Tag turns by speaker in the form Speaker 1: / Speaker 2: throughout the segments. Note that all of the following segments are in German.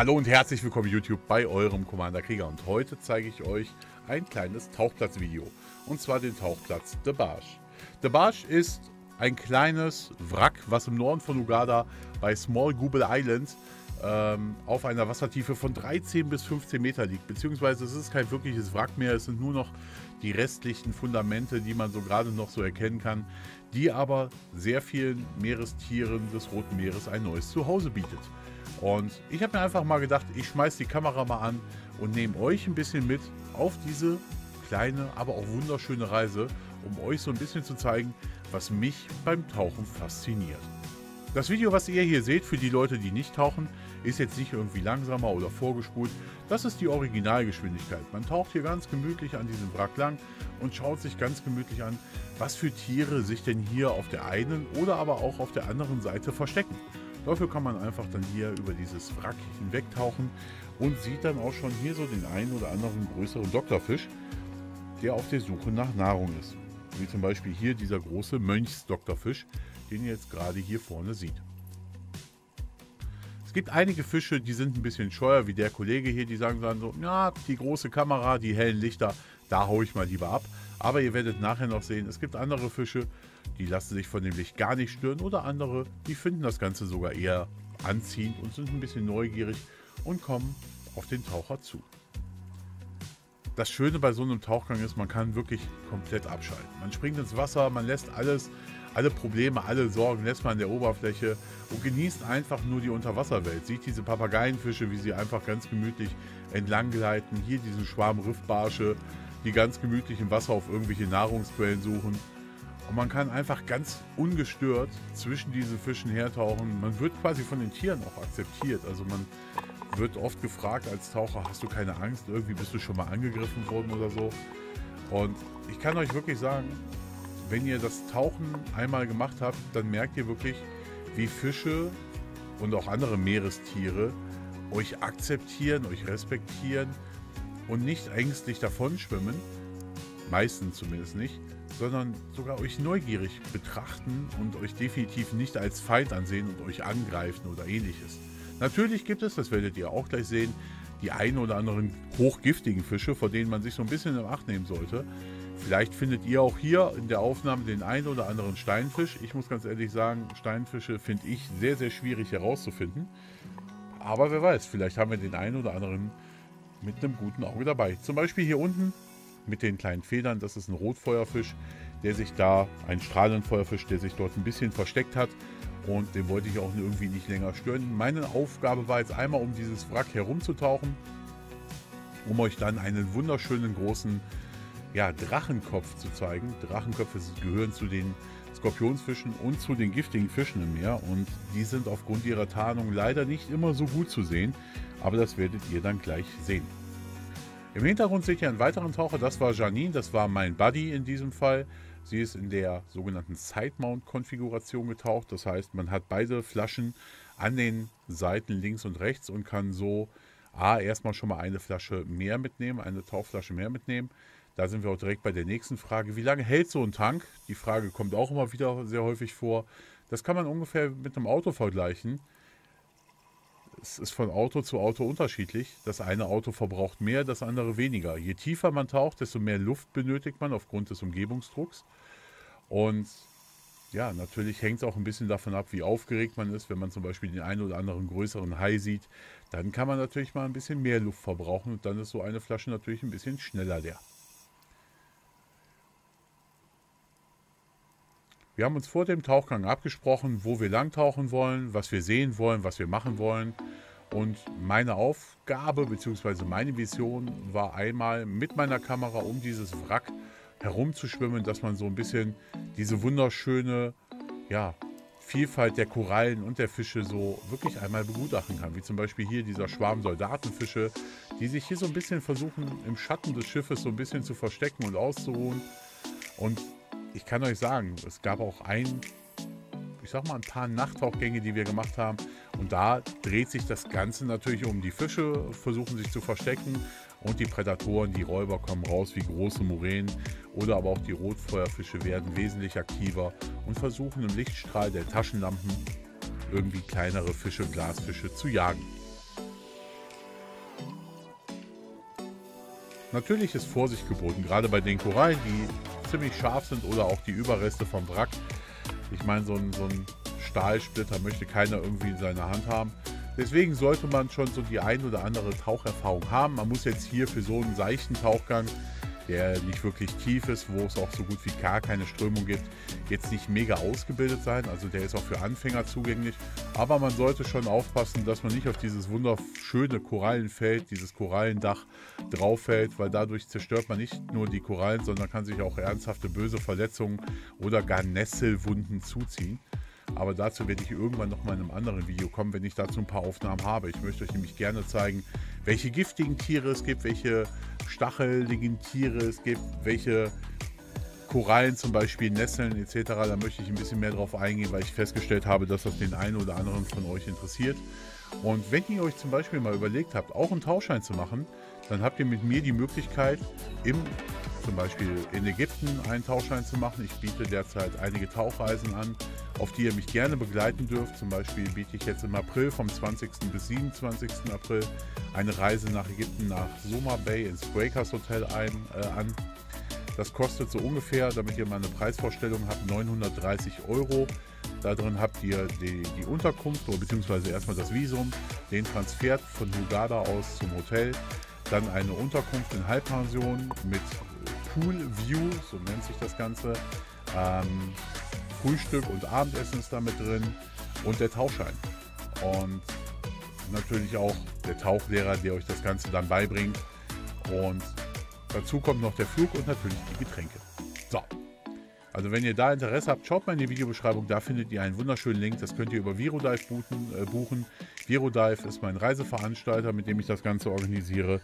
Speaker 1: Hallo und herzlich willkommen YouTube bei eurem Commander Krieger und heute zeige ich euch ein kleines Tauchplatzvideo und zwar den Tauchplatz De Barge. De Barge ist ein kleines Wrack, was im Norden von Uganda bei Small Google Island ähm, auf einer Wassertiefe von 13 bis 15 Meter liegt. Beziehungsweise es ist kein wirkliches Wrack mehr, es sind nur noch die restlichen Fundamente, die man so gerade noch so erkennen kann, die aber sehr vielen Meerestieren des Roten Meeres ein neues Zuhause bietet. Und ich habe mir einfach mal gedacht, ich schmeiße die Kamera mal an und nehme euch ein bisschen mit auf diese kleine, aber auch wunderschöne Reise, um euch so ein bisschen zu zeigen, was mich beim Tauchen fasziniert. Das Video, was ihr hier seht, für die Leute, die nicht tauchen, ist jetzt nicht irgendwie langsamer oder vorgespult. Das ist die Originalgeschwindigkeit. Man taucht hier ganz gemütlich an diesem Wrack lang und schaut sich ganz gemütlich an, was für Tiere sich denn hier auf der einen oder aber auch auf der anderen Seite verstecken. Dafür kann man einfach dann hier über dieses Wrack hinwegtauchen und sieht dann auch schon hier so den einen oder anderen größeren Doktorfisch, der auf der Suche nach Nahrung ist. Wie zum Beispiel hier dieser große Mönchsdoktorfisch, den ihr jetzt gerade hier vorne sieht. Es gibt einige Fische, die sind ein bisschen scheuer, wie der Kollege hier, die sagen dann so, ja, die große Kamera, die hellen Lichter, da haue ich mal lieber ab. Aber ihr werdet nachher noch sehen, es gibt andere Fische, die lassen sich von dem Licht gar nicht stören oder andere, die finden das Ganze sogar eher anziehend und sind ein bisschen neugierig und kommen auf den Taucher zu. Das Schöne bei so einem Tauchgang ist, man kann wirklich komplett abschalten. Man springt ins Wasser, man lässt alles, alle Probleme, alle Sorgen lässt man an der Oberfläche und genießt einfach nur die Unterwasserwelt. Sieht diese Papageienfische, wie sie einfach ganz gemütlich entlang gleiten. Hier diesen Schwarm Riffbarsche, die ganz gemütlich im Wasser auf irgendwelche Nahrungsquellen suchen. Und man kann einfach ganz ungestört zwischen diesen Fischen hertauchen. Man wird quasi von den Tieren auch akzeptiert. Also man wird oft gefragt als Taucher, hast du keine Angst? Irgendwie bist du schon mal angegriffen worden oder so. Und ich kann euch wirklich sagen, wenn ihr das Tauchen einmal gemacht habt, dann merkt ihr wirklich, wie Fische und auch andere Meerestiere euch akzeptieren, euch respektieren und nicht ängstlich davonschwimmen, meistens zumindest nicht, sondern sogar euch neugierig betrachten und euch definitiv nicht als Feind ansehen und euch angreifen oder ähnliches. Natürlich gibt es, das werdet ihr auch gleich sehen, die ein oder anderen hochgiftigen Fische, vor denen man sich so ein bisschen im Acht nehmen sollte. Vielleicht findet ihr auch hier in der Aufnahme den einen oder anderen Steinfisch. Ich muss ganz ehrlich sagen, Steinfische finde ich sehr, sehr schwierig herauszufinden. Aber wer weiß, vielleicht haben wir den einen oder anderen mit einem guten Auge dabei. Zum Beispiel hier unten mit den kleinen Federn, das ist ein Rotfeuerfisch, der sich da, ein Strahlenfeuerfisch, der sich dort ein bisschen versteckt hat und den wollte ich auch irgendwie nicht länger stören. Meine Aufgabe war jetzt einmal um dieses Wrack herumzutauchen, um euch dann einen wunderschönen großen ja, Drachenkopf zu zeigen. Drachenköpfe gehören zu den Skorpionsfischen und zu den giftigen Fischen im Meer und die sind aufgrund ihrer Tarnung leider nicht immer so gut zu sehen, aber das werdet ihr dann gleich sehen. Im Hintergrund seht ihr einen weiteren Taucher, das war Janine, das war mein Buddy in diesem Fall. Sie ist in der sogenannten Side-Mount-Konfiguration getaucht, das heißt, man hat beide Flaschen an den Seiten links und rechts und kann so A, erstmal schon mal eine Flasche mehr mitnehmen, eine Tauchflasche mehr mitnehmen. Da sind wir auch direkt bei der nächsten Frage. Wie lange hält so ein Tank? Die Frage kommt auch immer wieder sehr häufig vor. Das kann man ungefähr mit einem Auto vergleichen es ist von Auto zu Auto unterschiedlich. Das eine Auto verbraucht mehr, das andere weniger. Je tiefer man taucht, desto mehr Luft benötigt man aufgrund des Umgebungsdrucks. Und ja, natürlich hängt es auch ein bisschen davon ab, wie aufgeregt man ist. Wenn man zum Beispiel den einen oder anderen größeren Hai sieht, dann kann man natürlich mal ein bisschen mehr Luft verbrauchen und dann ist so eine Flasche natürlich ein bisschen schneller leer. Wir haben uns vor dem Tauchgang abgesprochen, wo wir lang tauchen wollen, was wir sehen wollen, was wir machen wollen. Und meine Aufgabe bzw. meine Vision war einmal mit meiner Kamera um dieses Wrack herumzuschwimmen, dass man so ein bisschen diese wunderschöne ja, Vielfalt der Korallen und der Fische so wirklich einmal begutachten kann. Wie zum Beispiel hier dieser Schwarm Soldatenfische, die sich hier so ein bisschen versuchen, im Schatten des Schiffes so ein bisschen zu verstecken und auszuruhen. Und ich kann euch sagen, es gab auch ein, ich sag mal, ein paar Nachttauchgänge, die wir gemacht haben. Und da dreht sich das Ganze natürlich um. Die Fische versuchen sich zu verstecken und die Prädatoren, die Räuber kommen raus wie große Muränen oder aber auch die Rotfeuerfische werden wesentlich aktiver und versuchen im Lichtstrahl der Taschenlampen irgendwie kleinere Fische, Glasfische zu jagen. Natürlich ist Vorsicht geboten, gerade bei den Korallen, die ziemlich scharf sind oder auch die Überreste vom Wrack. Ich meine, so ein, so ein Stahlsplitter möchte keiner irgendwie in seiner Hand haben. Deswegen sollte man schon so die ein oder andere Taucherfahrung haben. Man muss jetzt hier für so einen seichten Tauchgang der nicht wirklich tief ist, wo es auch so gut wie gar keine Strömung gibt, jetzt nicht mega ausgebildet sein. Also der ist auch für Anfänger zugänglich. Aber man sollte schon aufpassen, dass man nicht auf dieses wunderschöne Korallenfeld, dieses Korallendach drauf fällt, weil dadurch zerstört man nicht nur die Korallen, sondern kann sich auch ernsthafte böse Verletzungen oder gar Nesselwunden zuziehen. Aber dazu werde ich irgendwann noch mal in einem anderen Video kommen, wenn ich dazu ein paar Aufnahmen habe. Ich möchte euch nämlich gerne zeigen, welche giftigen Tiere es gibt, welche stacheligen Tiere es gibt, welche Korallen zum Beispiel, Nesseln etc. Da möchte ich ein bisschen mehr drauf eingehen, weil ich festgestellt habe, dass das den einen oder anderen von euch interessiert. Und wenn ihr euch zum Beispiel mal überlegt habt, auch einen Tauschschein zu machen, dann habt ihr mit mir die Möglichkeit, im, zum Beispiel in Ägypten einen Tauschschein zu machen. Ich biete derzeit einige Tauchreisen an, auf die ihr mich gerne begleiten dürft. Zum Beispiel biete ich jetzt im April vom 20. bis 27. April eine Reise nach Ägypten, nach Soma Bay ins Breakers Hotel ein, äh, an. Das kostet so ungefähr, damit ihr mal eine Preisvorstellung habt, 930 Euro. Da drin habt ihr die, die Unterkunft oder beziehungsweise erstmal das Visum, den Transfer von Hugada aus zum Hotel, dann eine Unterkunft in Halbpension mit Pool View, so nennt sich das Ganze. Ähm, Frühstück und Abendessen ist damit drin und der Tauchschein. Und natürlich auch der Tauchlehrer, der euch das Ganze dann beibringt. Und dazu kommt noch der Flug und natürlich die Getränke. So. Also wenn ihr da Interesse habt, schaut mal in die Videobeschreibung, da findet ihr einen wunderschönen Link. Das könnt ihr über Virodive buchen. Äh, buchen. Virodive ist mein Reiseveranstalter, mit dem ich das Ganze organisiere.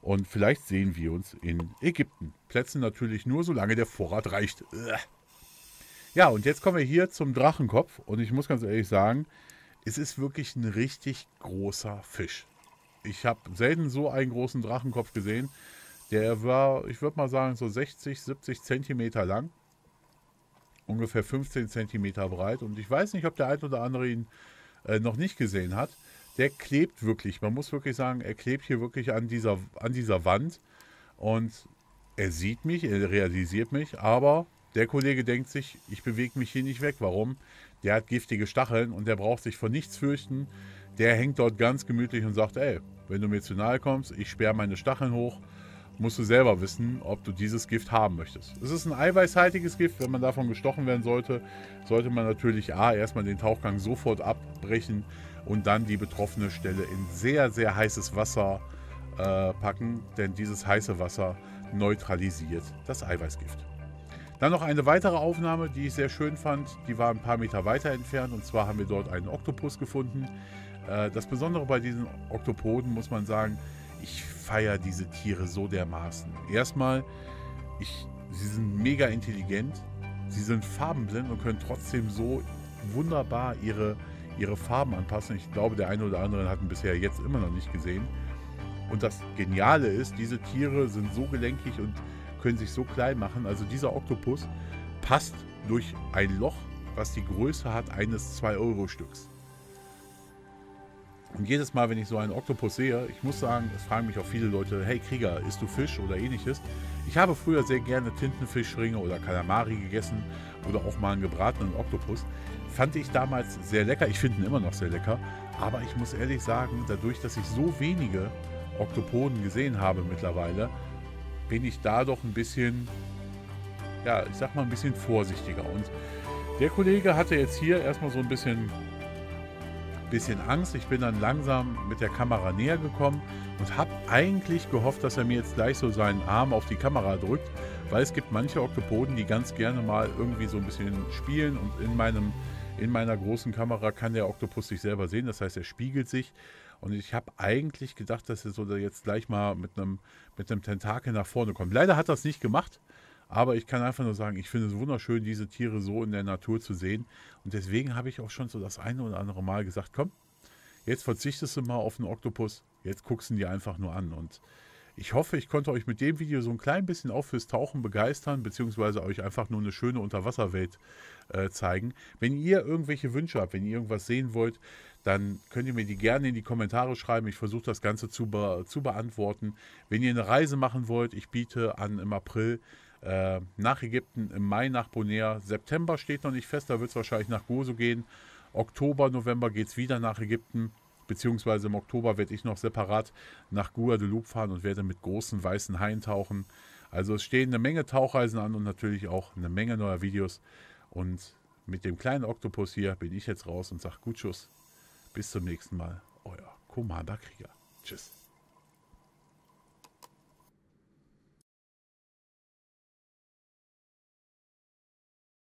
Speaker 1: Und vielleicht sehen wir uns in Ägypten. Plätze natürlich nur, solange der Vorrat reicht. Ja, und jetzt kommen wir hier zum Drachenkopf. Und ich muss ganz ehrlich sagen, es ist wirklich ein richtig großer Fisch. Ich habe selten so einen großen Drachenkopf gesehen. Der war, ich würde mal sagen, so 60, 70 Zentimeter lang. Ungefähr 15 Zentimeter breit. Und ich weiß nicht, ob der ein oder andere ihn äh, noch nicht gesehen hat. Der klebt wirklich. Man muss wirklich sagen, er klebt hier wirklich an dieser, an dieser Wand. Und er sieht mich, er realisiert mich, aber der Kollege denkt sich, ich bewege mich hier nicht weg. Warum? Der hat giftige Stacheln und der braucht sich vor nichts fürchten. Der hängt dort ganz gemütlich und sagt, ey, wenn du mir zu nahe kommst, ich sperre meine Stacheln hoch, musst du selber wissen, ob du dieses Gift haben möchtest. Es ist ein eiweißhaltiges Gift. Wenn man davon gestochen werden sollte, sollte man natürlich A, erstmal den Tauchgang sofort abbrechen und dann die betroffene Stelle in sehr, sehr heißes Wasser äh, packen, denn dieses heiße Wasser neutralisiert das Eiweißgift. Dann noch eine weitere Aufnahme, die ich sehr schön fand. Die war ein paar Meter weiter entfernt und zwar haben wir dort einen Oktopus gefunden. Äh, das Besondere bei diesen Oktopoden muss man sagen, ich feiere diese Tiere so dermaßen. Erstmal, ich, sie sind mega intelligent, sie sind farbenblind und können trotzdem so wunderbar ihre, ihre Farben anpassen. Ich glaube, der eine oder andere hat ihn bisher jetzt immer noch nicht gesehen. Und das Geniale ist, diese Tiere sind so gelenkig und können sich so klein machen. Also dieser Oktopus passt durch ein Loch, was die Größe hat eines 2-Euro-Stücks. Und jedes Mal, wenn ich so einen Oktopus sehe, ich muss sagen, es fragen mich auch viele Leute, hey Krieger, isst du Fisch oder ähnliches? Ich habe früher sehr gerne Tintenfischringe oder Kalamari gegessen oder auch mal einen gebratenen Oktopus. Fand ich damals sehr lecker. Ich finde ihn immer noch sehr lecker. Aber ich muss ehrlich sagen, dadurch, dass ich so wenige Oktopoden gesehen habe mittlerweile, bin ich da doch ein bisschen, ja, ich sag mal ein bisschen vorsichtiger. Und der Kollege hatte jetzt hier erstmal so ein bisschen, bisschen Angst. Ich bin dann langsam mit der Kamera näher gekommen und habe eigentlich gehofft, dass er mir jetzt gleich so seinen Arm auf die Kamera drückt, weil es gibt manche Oktopoden, die ganz gerne mal irgendwie so ein bisschen spielen und in meinem in meiner großen Kamera kann der Oktopus sich selber sehen, das heißt, er spiegelt sich und ich habe eigentlich gedacht, dass er so jetzt gleich mal mit einem, mit Tentakel nach vorne kommt. Leider hat er es nicht gemacht. Aber ich kann einfach nur sagen, ich finde es wunderschön, diese Tiere so in der Natur zu sehen. Und deswegen habe ich auch schon so das eine oder andere Mal gesagt, komm, jetzt verzichtest du mal auf einen Oktopus, jetzt guckst du ihn dir einfach nur an. Und Ich hoffe, ich konnte euch mit dem Video so ein klein bisschen auch fürs Tauchen begeistern, beziehungsweise euch einfach nur eine schöne Unterwasserwelt äh, zeigen. Wenn ihr irgendwelche Wünsche habt, wenn ihr irgendwas sehen wollt, dann könnt ihr mir die gerne in die Kommentare schreiben. Ich versuche das Ganze zu, be zu beantworten. Wenn ihr eine Reise machen wollt, ich biete an im April äh, nach Ägypten, im Mai nach Bonaire. September steht noch nicht fest, da wird es wahrscheinlich nach Gozo gehen. Oktober, November geht es wieder nach Ägypten beziehungsweise im Oktober werde ich noch separat nach Guadeloupe fahren und werde mit großen weißen Haien tauchen. Also es stehen eine Menge Tauchreisen an und natürlich auch eine Menge neuer Videos. Und mit dem kleinen Oktopus hier bin ich jetzt raus und sage Gut Schuss. Bis zum nächsten Mal. Euer Commander Krieger. Tschüss.